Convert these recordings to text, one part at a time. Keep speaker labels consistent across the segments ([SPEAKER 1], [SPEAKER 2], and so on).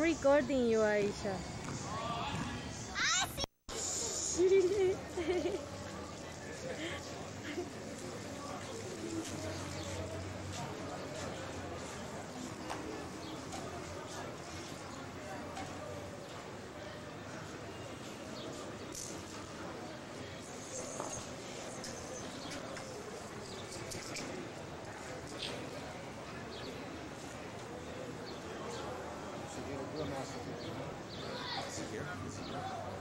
[SPEAKER 1] I'm recording you, Aisha. Ah,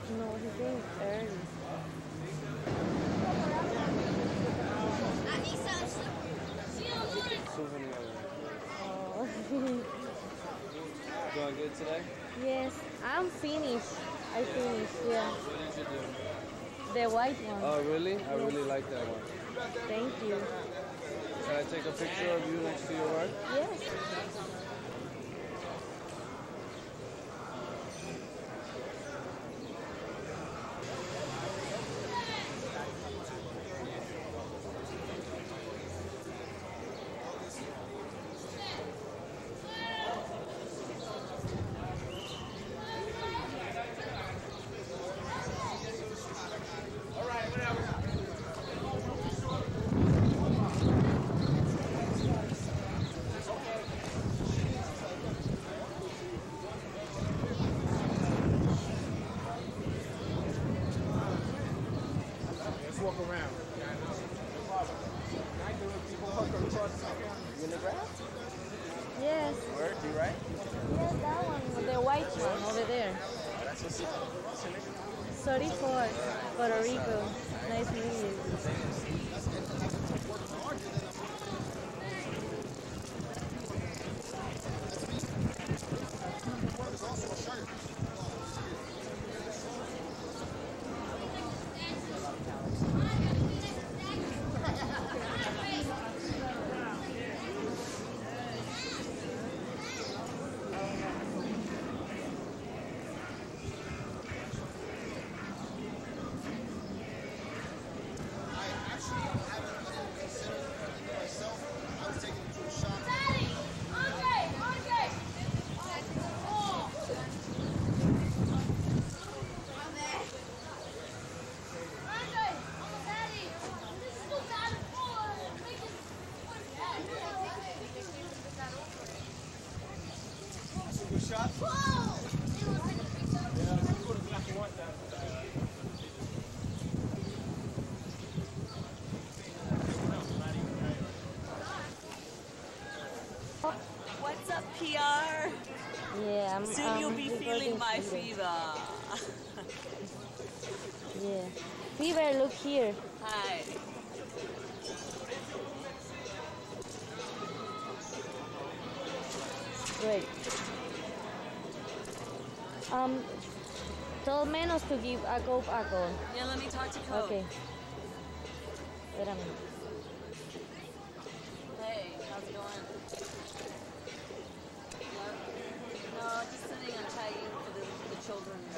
[SPEAKER 1] No, he came early.
[SPEAKER 2] Souvenir.
[SPEAKER 1] Oh.
[SPEAKER 2] Doing good today?
[SPEAKER 1] yes, I'm finished. I finished, yeah.
[SPEAKER 2] What did you do?
[SPEAKER 1] The white one.
[SPEAKER 2] Oh, really? I really like that one.
[SPEAKER 1] Thank you.
[SPEAKER 2] Can I take a picture of you next to your work?
[SPEAKER 1] Yes.
[SPEAKER 3] Let's walk around.
[SPEAKER 2] You in the grass?
[SPEAKER 1] Yes.
[SPEAKER 2] Where? You right?
[SPEAKER 1] Yes, that one. The white one over there.
[SPEAKER 2] Name?
[SPEAKER 1] 34, Puerto Rico. Nice meeting you.
[SPEAKER 3] Good shot.
[SPEAKER 4] What's up, PR?
[SPEAKER 1] Yeah, I'm
[SPEAKER 4] Soon
[SPEAKER 1] I'm
[SPEAKER 4] you'll be feeling my
[SPEAKER 1] fever. Yeah. Fever, look here.
[SPEAKER 4] Hi.
[SPEAKER 1] Wait. Um, tell Menos to give a cup alcohol.
[SPEAKER 4] Yeah, let me talk to Coke.
[SPEAKER 1] Okay. Espérame.
[SPEAKER 4] Hey, how's it going? No, sitting and for the, the children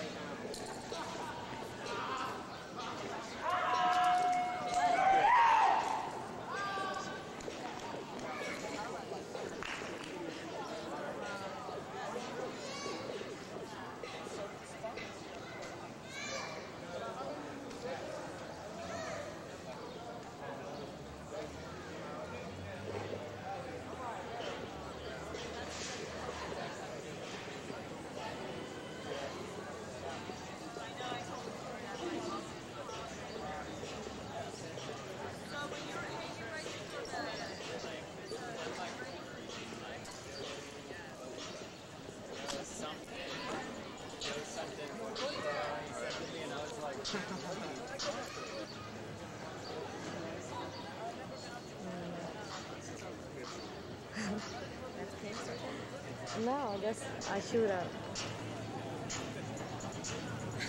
[SPEAKER 1] No, just a shootout.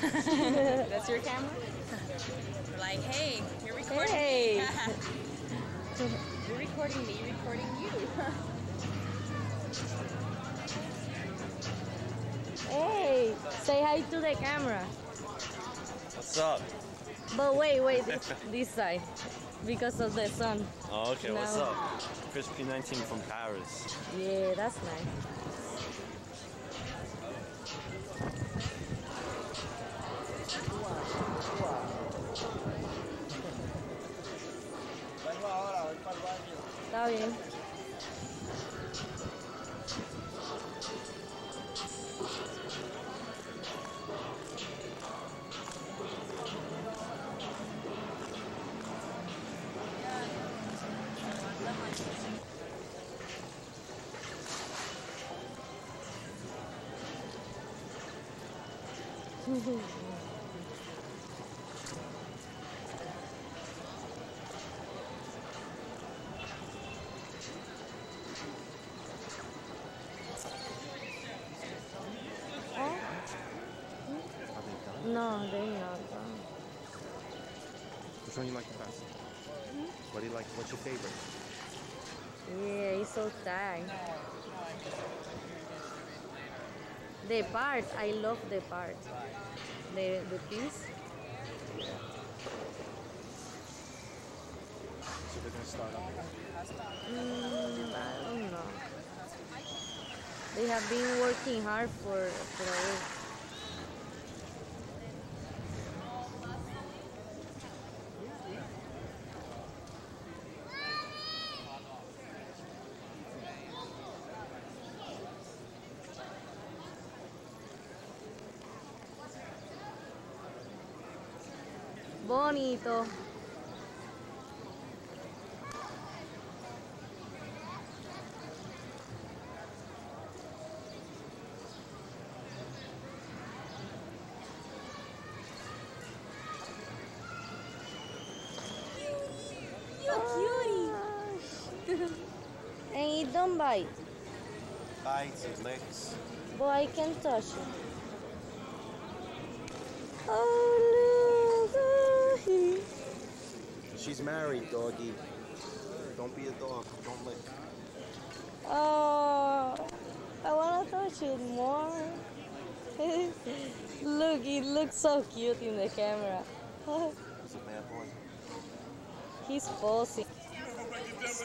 [SPEAKER 4] That's your camera? like, hey, you're recording
[SPEAKER 1] Hey.
[SPEAKER 4] me. you're recording me, recording you.
[SPEAKER 1] Hey, say hi to the camera.
[SPEAKER 2] What's up?
[SPEAKER 1] But wait, wait, this, this side. Because of the sun.
[SPEAKER 2] Oh, okay. What's up? Chris P19 from Paris.
[SPEAKER 1] Yeah, that's nice. Está bien. Oh,
[SPEAKER 5] Which one you like the best? What do you like? What's your favorite?
[SPEAKER 1] Yeah, it's so tight. The part, I love the part. The the piece.
[SPEAKER 5] So they're gonna start up.
[SPEAKER 1] Mm, I don't know. They have been working hard for for a week. Bonito. and it don't bite.
[SPEAKER 5] Bites, it licks.
[SPEAKER 1] But I can touch it. Oh, little doggy.
[SPEAKER 5] She's married, doggy. Don't be a dog. Don't lick.
[SPEAKER 1] Oh, I want to touch it more. Look, he looks so cute in the camera.
[SPEAKER 5] He's a bad boy.
[SPEAKER 1] He's posing.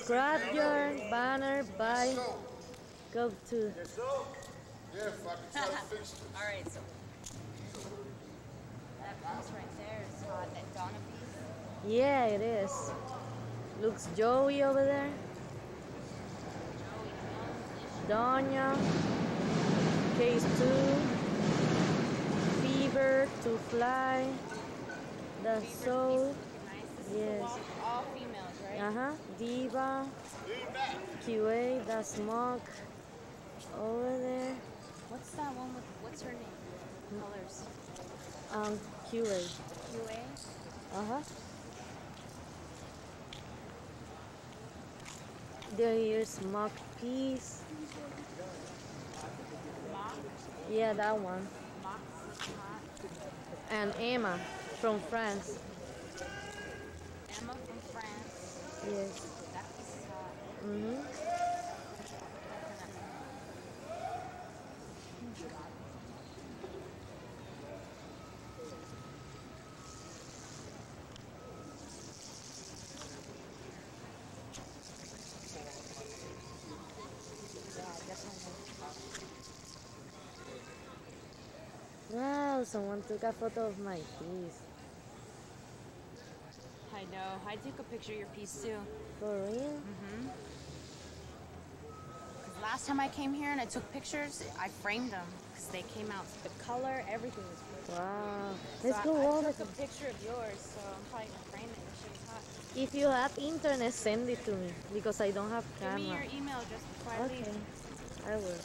[SPEAKER 1] Grab your banner by go to.
[SPEAKER 3] Yeah, if I can try to fix it.
[SPEAKER 4] All right, so that piece right there is hot. That Donna piece.
[SPEAKER 1] Yeah, it is. Looks Joey over there. Donya. Kase 2. Fever to fly. The soul.
[SPEAKER 4] Nice.
[SPEAKER 1] Yes.
[SPEAKER 4] all females, right?
[SPEAKER 1] Uh huh. Diva. QA. The smoke. Over there.
[SPEAKER 4] What's that one with? What's her name? Colors.
[SPEAKER 1] Um, QA.
[SPEAKER 4] QA.
[SPEAKER 1] Uh There here's Muck piece. Yeah, that one. And Emma from France.
[SPEAKER 4] Emma from France.
[SPEAKER 1] Yes.
[SPEAKER 4] That
[SPEAKER 1] uh, mm-hmm. Someone took a photo of my piece.
[SPEAKER 4] I know. I took a picture of your piece too.
[SPEAKER 1] For real? Mm-hmm.
[SPEAKER 4] Because last time I came here and I took pictures, I framed them because they came out. The color, everything was perfect.
[SPEAKER 1] Wow.
[SPEAKER 4] So
[SPEAKER 1] Let's
[SPEAKER 4] I,
[SPEAKER 1] go
[SPEAKER 4] I
[SPEAKER 1] all the
[SPEAKER 4] took a picture of yours, so I'm probably gonna frame it. This shit is hot.
[SPEAKER 1] If you have internet, send it to me because I don't have camera.
[SPEAKER 4] Give me your email just before I
[SPEAKER 1] Okay,
[SPEAKER 4] leave.
[SPEAKER 1] I will.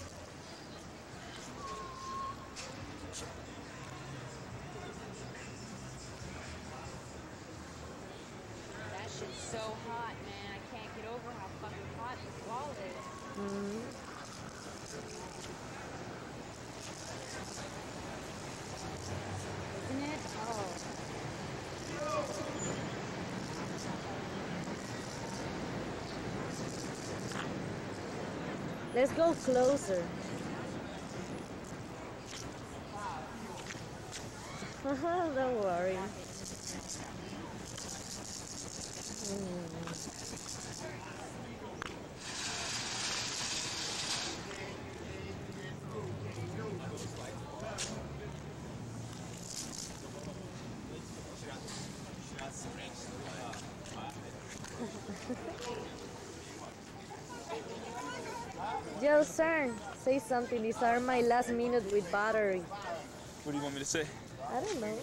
[SPEAKER 4] That shit's so hot, man. I can't get over how fucking hot this wall is.
[SPEAKER 1] Mhm.
[SPEAKER 4] Isn't it? Oh. Oh.
[SPEAKER 1] Let's go closer. Don't worry. Mm. Yo, Cern, say something. These are my last minute with battery.
[SPEAKER 6] What do you want me to say?
[SPEAKER 1] I don't know.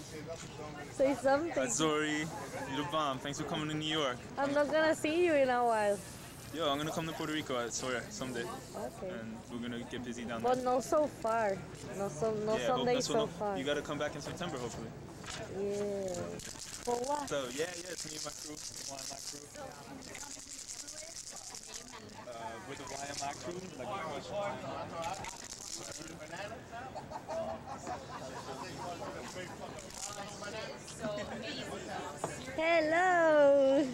[SPEAKER 1] Say something.
[SPEAKER 6] Zori, you're the bomb. Thanks for coming to New York.
[SPEAKER 1] I'm not gonna see you in a while.
[SPEAKER 6] Yo, I'm gonna come to Puerto Rico, I swear, someday.
[SPEAKER 1] Okay.
[SPEAKER 6] And we're gonna get busy down there.
[SPEAKER 1] But not so far. Not so, not
[SPEAKER 6] yeah,
[SPEAKER 1] someday so far.
[SPEAKER 6] You gotta come back in September, hopefully.
[SPEAKER 1] Yeah. For what?
[SPEAKER 6] So, yeah, yeah, it's me and my crew, the YMI crew. Uh, with the YMI crew, like the question.
[SPEAKER 1] Hello.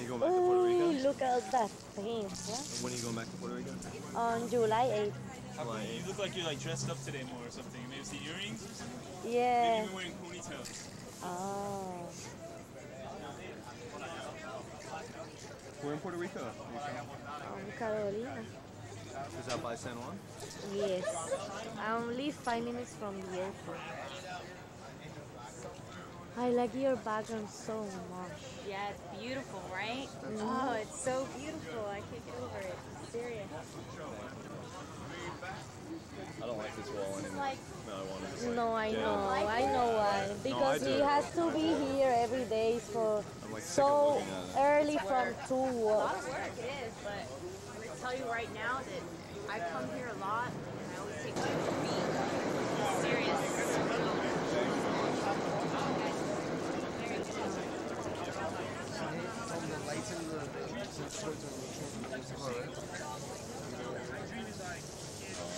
[SPEAKER 5] You going back to Puerto Rico?
[SPEAKER 1] Ooh, look at that thing. What?
[SPEAKER 5] When are you going back to Puerto Rico?
[SPEAKER 1] On July 8th.
[SPEAKER 6] How come you look like you're like dressed up today more or something? Maybe see earrings or something? Maybe
[SPEAKER 1] Yeah.
[SPEAKER 6] you're wearing ponytails.
[SPEAKER 1] Oh.
[SPEAKER 5] We're in Puerto Rico.
[SPEAKER 1] Um, Carolina.
[SPEAKER 5] Is that by San Juan?
[SPEAKER 1] Yes. I'm only five minutes from the airport. I like your background so much.
[SPEAKER 4] Yeah, it's beautiful, right? Oh, it's so beautiful. I can't get over it. Serious.
[SPEAKER 5] I don't like this wall anymore.
[SPEAKER 4] Like,
[SPEAKER 5] No, I want to.
[SPEAKER 1] No, I know, I know why. Because
[SPEAKER 5] do.
[SPEAKER 1] he has to be here every day for
[SPEAKER 5] I'm like
[SPEAKER 1] so
[SPEAKER 5] looking at it.
[SPEAKER 1] early from two
[SPEAKER 4] a lot
[SPEAKER 1] work.
[SPEAKER 4] of work it is, but I'm gonna tell you right now that I come here a lot and I always take care of the feet. Serious. Very good.